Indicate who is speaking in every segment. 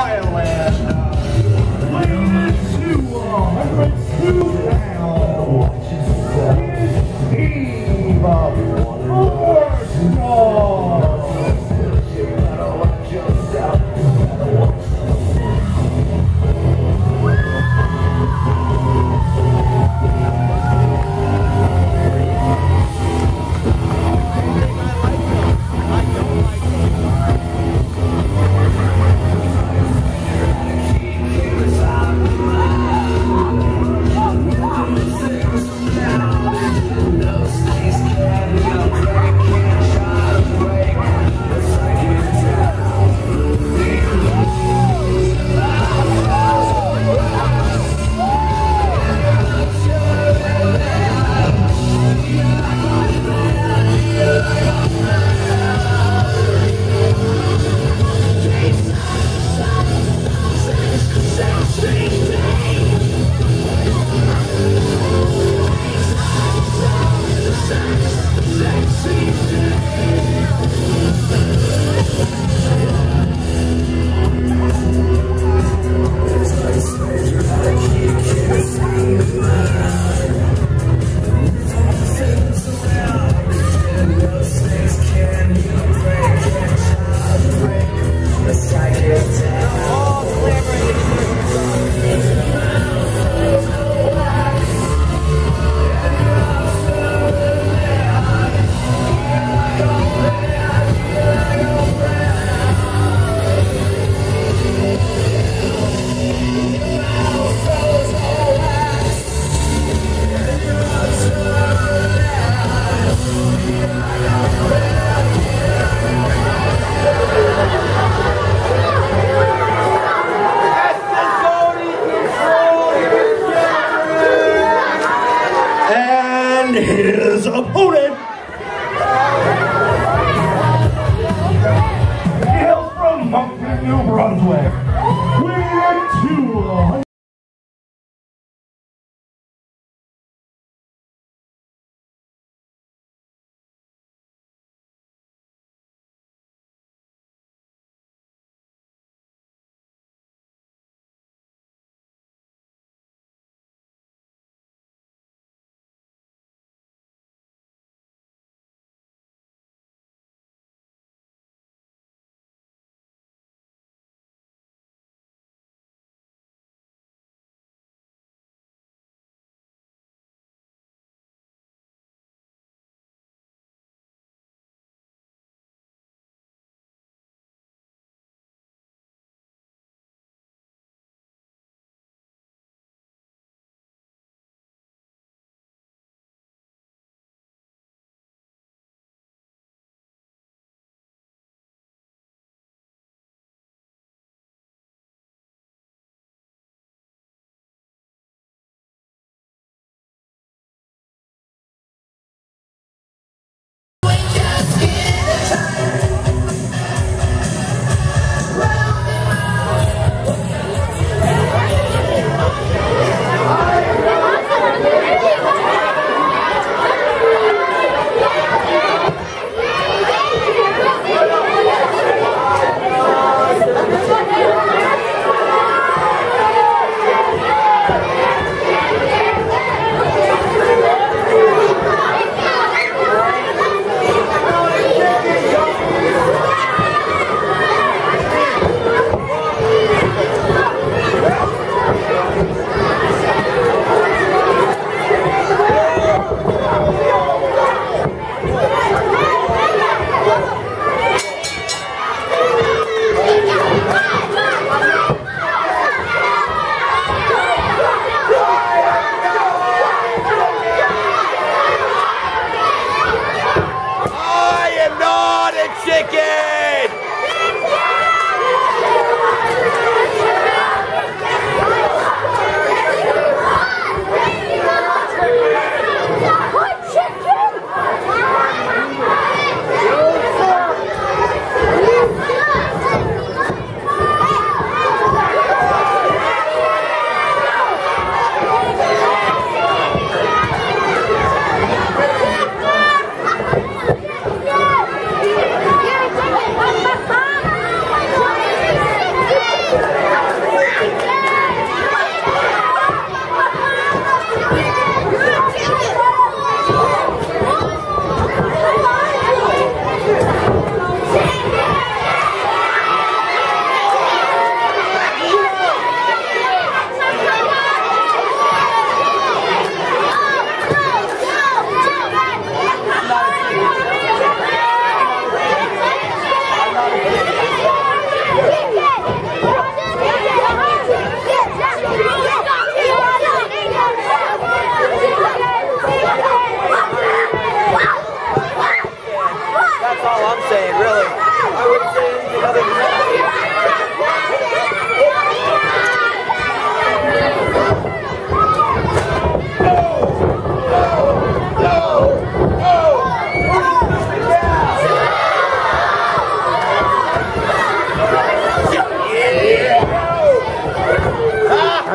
Speaker 1: Thailand.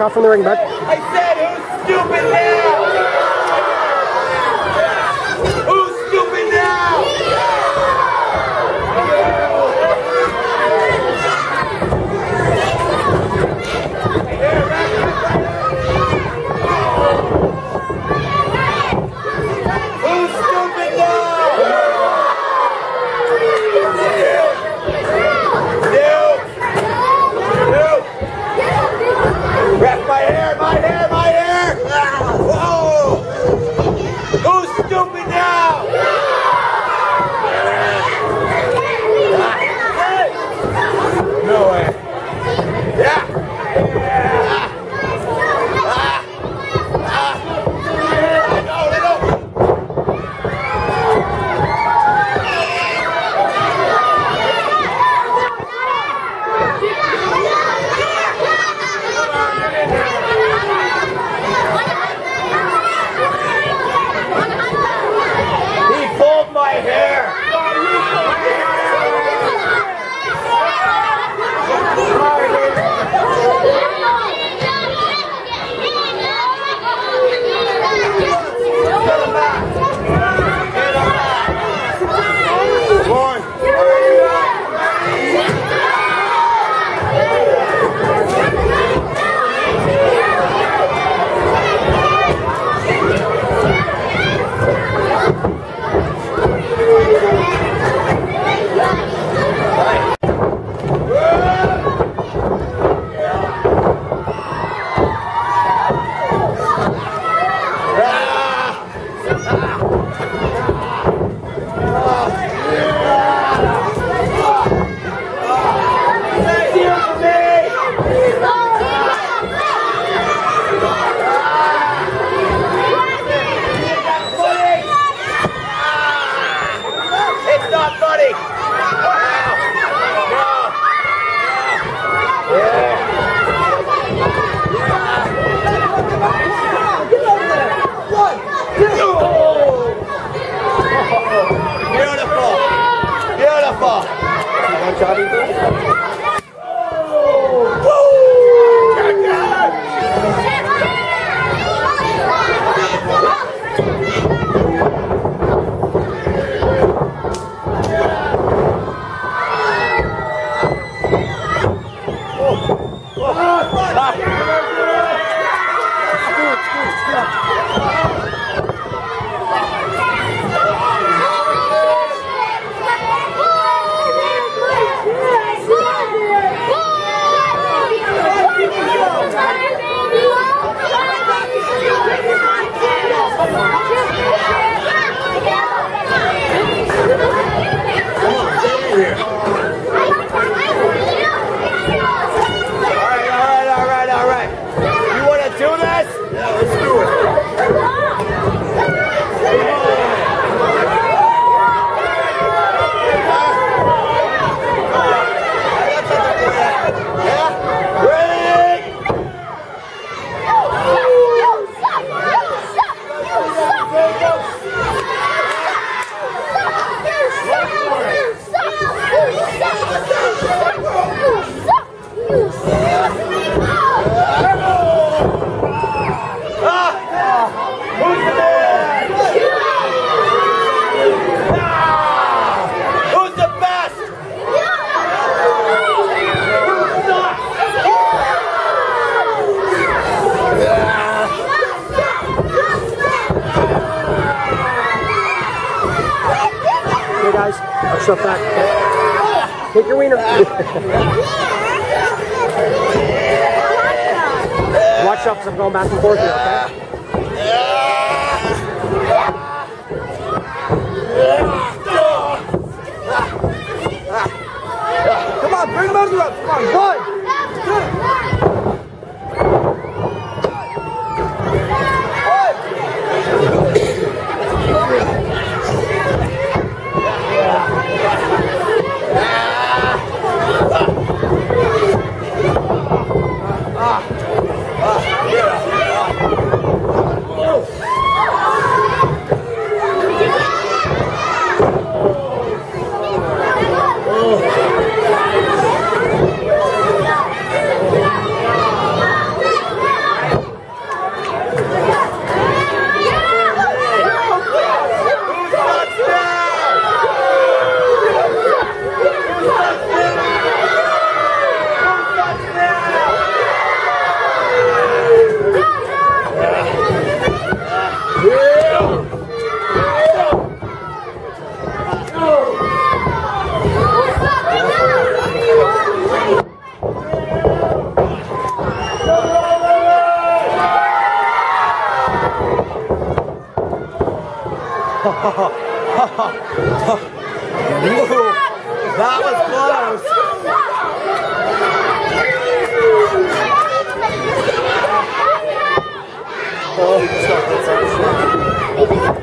Speaker 1: back off from the ring, bud. guys. I'll shove back. Take your wiener. Watch out because I'm going back and forth here, okay?
Speaker 2: Come on, bring him over the rope. Come on, one.
Speaker 3: That was
Speaker 1: close. Oh, stop, stop, stop.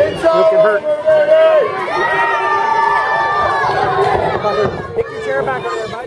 Speaker 3: It's
Speaker 1: Luke and Hurt. Take your chair back over there.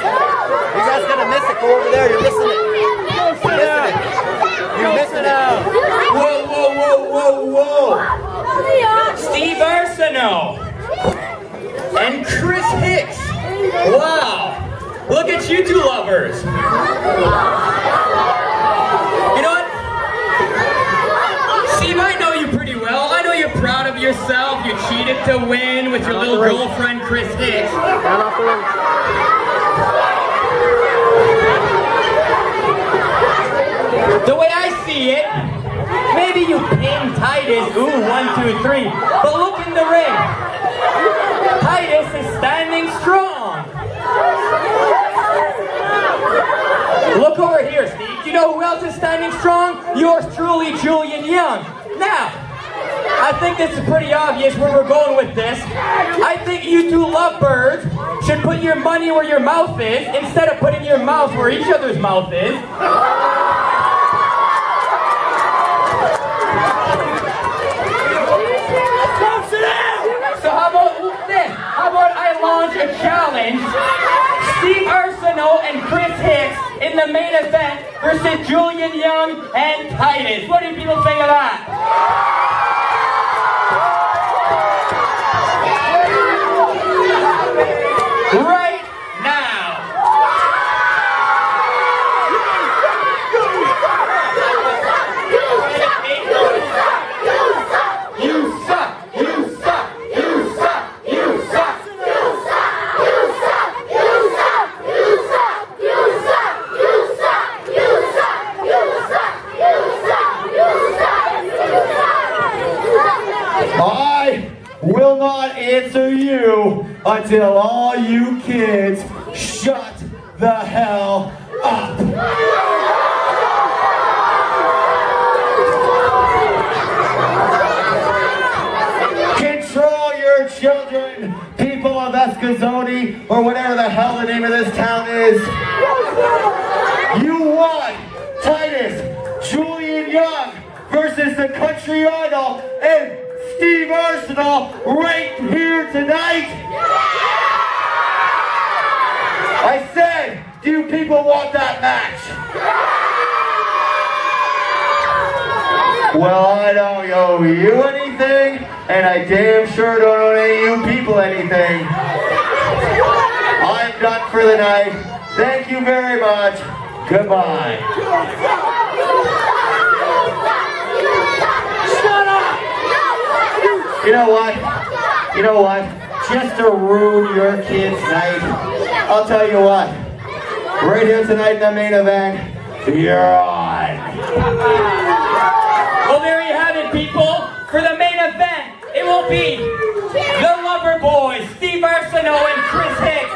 Speaker 4: There. You guys gonna miss it. Go over there. You're missing it. You're missing it. You're missing out.
Speaker 1: Whoa, whoa, whoa, whoa, whoa.
Speaker 5: Steve Arsenault and Kris Hicks. Wow. Look at you two lovers. You know what? Steve, I know you pretty well. I know you're proud of yourself. You cheated to win with your little girlfriend, Kris Hicks.
Speaker 2: Down off the
Speaker 5: way I see it, maybe you pin Titus, ooh, one, two, three, but look in the ring. Titus is standing strong. Look over here, Steve. You know who else is standing strong? Yours truly, Julien Young. Now, I think this is pretty obvious where we're going with this. I think you two lovebirds should put your money where your mouth is instead of putting your mouth where each other's mouth is. So how about this? How about A challenge? Steve Arsenault and Kris Hicks in the main event versus Julien Young and Titus. What do people think of that? Right now. You suck! You suck! You suck! You suck!
Speaker 1: I will not answer you until all you kids shut the hell up. Control your children, people of Eskasoni, or whatever the hell the name of this town is. You won, Titus, Julien Young versus the Country Idol and Steve Arsenault right here tonight. I said, do you people want that match? Well, I don't owe you anything, and I damn sure don't owe any of you people anything. I'm done for the night. Thank you very much. Goodbye. Shut up! You know what? You know what? Just to ruin your kid's night, I'll tell you what. Right here tonight in the main event, you're on.
Speaker 5: Well, there you have it, people. For the main event, it will be the Lover Boys, Steve Arsenault and Kris Hicks,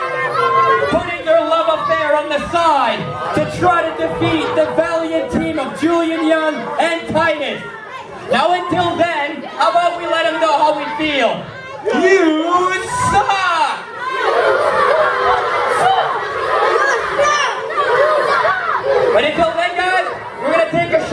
Speaker 5: putting their love affair on the side to try to defeat the valiant team of Julien Young and Titus. Now, until then, how about we let them know how we feel?
Speaker 1: You suck! Until then, guys, we're gonna take a